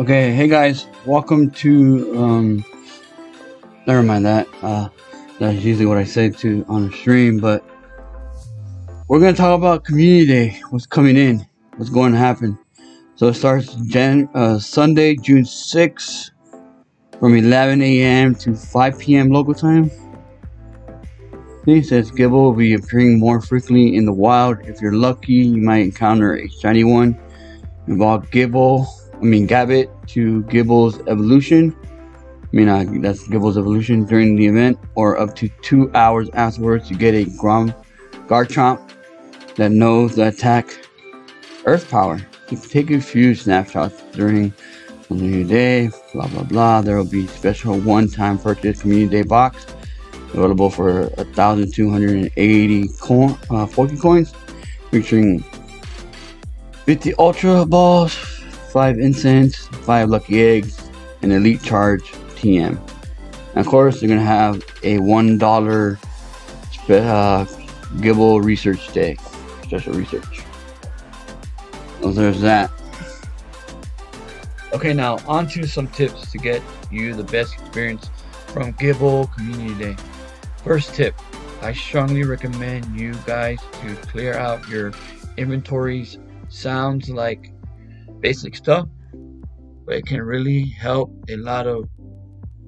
Okay, hey guys, welcome to um never mind that. Uh that's usually what I say to on a stream, but we're gonna talk about community day, what's coming in, what's going to happen. So it starts Jan uh Sunday, June 6th from 11 a.m. to 5 p.m. local time. He says Gible will be appearing more frequently in the wild. If you're lucky, you might encounter a shiny one. Involve Gible, I mean Gabite, to Gible's evolution. I mean, uh, that's Gible's evolution during the event, or up to two hours afterwards, you get a Grom Garchomp that knows the attack Earth Power. You can take a few snapshots during the new day, blah blah blah. There will be special one-time purchase community day box available for a thousand two hundred and eighty coin, uh, coins, featuring 50 Ultra Balls, 5 Incense, 5 Lucky Eggs, and Elite Charge TM. And of course, they're going to have a $1 uh, Gible Research Day, special research. So there's that. Okay, now on to some tips to get you the best experience from Gible Community Day. First tip, I strongly recommend you guys to clear out your inventories. Sounds like basic stuff, but it can really help a lot of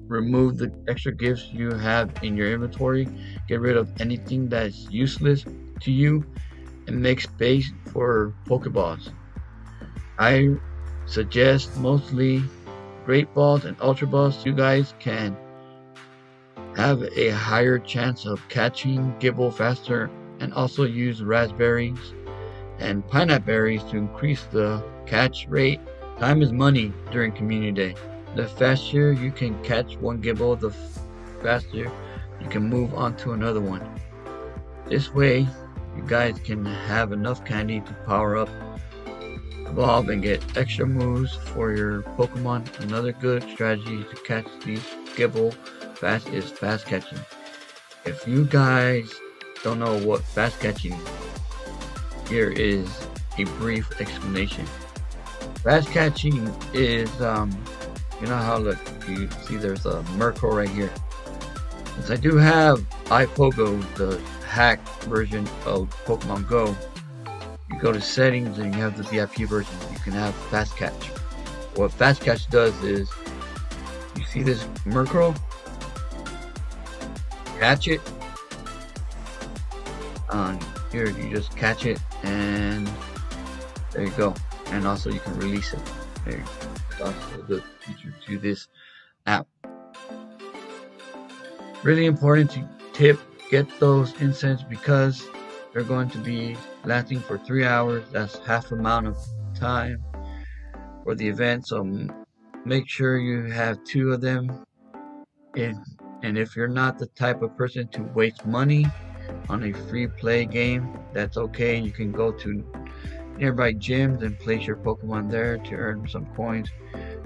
remove the extra gifts you have in your inventory, get rid of anything that's useless to you, and make space for Pokeballs. I suggest mostly Great Balls and Ultra Balls. You guys can have a higher chance of catching Gible faster and also use raspberries and pineapple berries to increase the catch rate. Time is money during community day. The faster you can catch one Gible, the faster you can move on to another one. This way, you guys can have enough candy to power up, evolve, and get extra moves for your Pokemon. Another good strategy to catch these Gible fast is fast catching. If you guys don't know what fast catching here is a brief explanation. Fast catching is um you know how look you see there's a Murkrow right here. Since I do have iPogo, the hack version of Pokemon Go, you go to settings and you have the VIP version. You can have fast catch. What fast catch does is you see this Murkrow catch it. Um, here you just catch it and there you go. And also you can release it. There also a good feature to this app. Really important to tip get those incense because they're going to be lasting for three hours. That's half amount of time for the event. So make sure you have two of them in and if you're not the type of person to waste money on a free play game, that's okay. You can go to nearby gyms and place your Pokemon there to earn some coins.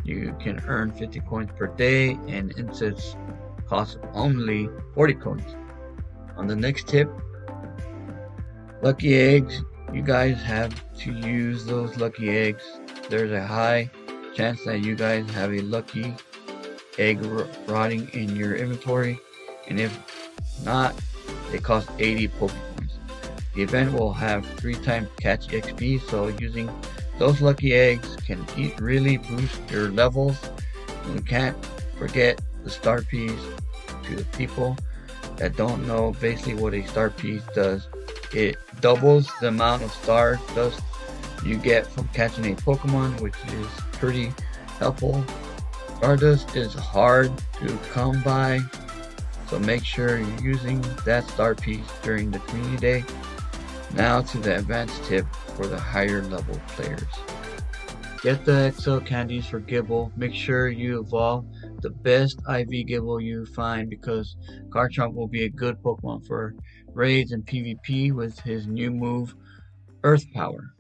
You can earn 50 coins per day, and incense costs only 40 coins. On the next tip, lucky eggs. You guys have to use those lucky eggs. There's a high chance that you guys have a lucky egg rotting in your inventory, and if not, they cost 80 Pokecoins. The event will have 3 times catch XP, so using those lucky eggs can really boost your levels. You can't forget the star piece to the people that don't know basically what a star piece does. It doubles the amount of star dust you get from catching a Pokemon, which is pretty helpful Stardust is hard to come by, so make sure you're using that star piece during the community day. Now to the advanced tip for the higher level players. Get the XL candies for Gible. Make sure you evolve the best IV Gible you find because Garchomp will be a good Pokemon for raids and PvP with his new move, Earth Power.